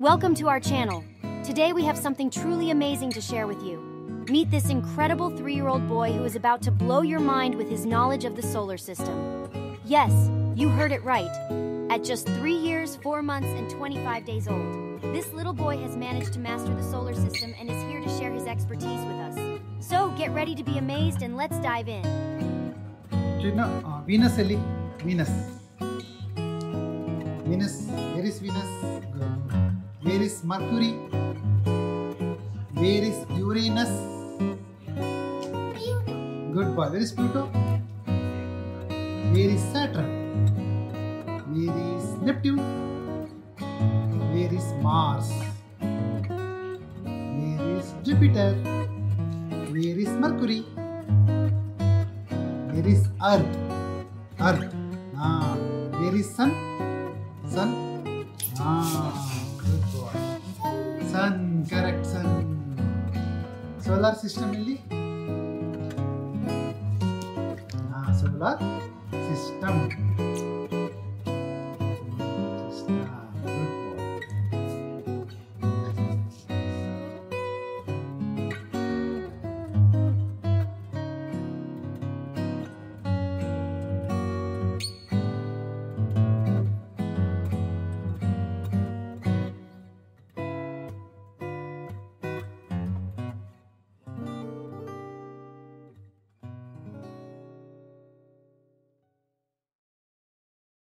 Welcome to our channel. Today we have something truly amazing to share with you. Meet this incredible three-year-old boy who is about to blow your mind with his knowledge of the solar system. Yes, you heard it right. At just three years, four months, and 25 days old, this little boy has managed to master the solar system and is here to share his expertise with us. So get ready to be amazed and let's dive in. Uh, Venus, Venus. Venus, where is Venus? where is Mercury? Where is Uranus? Good boy. Where is Pluto? Where is Saturn? Where is Neptune? Where is Mars? Where is Jupiter? Where is Mercury? Where is Earth? Earth. Ah, where is Sun? Sun? Ah, good boy. Sun. Correct. Sun. Solar system ಇಲ್ಲಿ Ah, solar system.